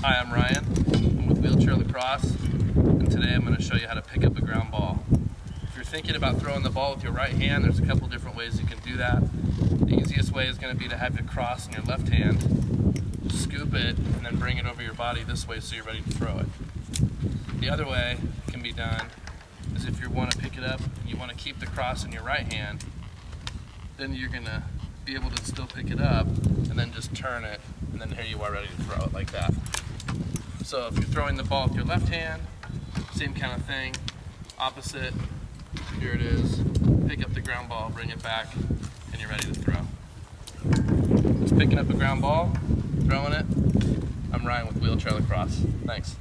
Hi, I'm Ryan. I'm with Wheelchair Lacrosse, and today I'm going to show you how to pick up a ground ball. If you're thinking about throwing the ball with your right hand, there's a couple different ways you can do that. The easiest way is going to be to have your crosse in your left hand, scoop it, and then bring it over your body this way so you're ready to throw it. The other way can be done is if you want to pick it up and you want to keep the crosse in your right hand, then you're going to be able to still pick it up and then just turn it and then here you are ready to throw it like that. So if you're throwing the ball with your left hand, same kind of thing, opposite, here it is, pick up the ground ball, bring it back, and you're ready to throw. Just picking up a ground ball, throwing it. I'm Ryan with Wheelchair Lacrosse. Thanks.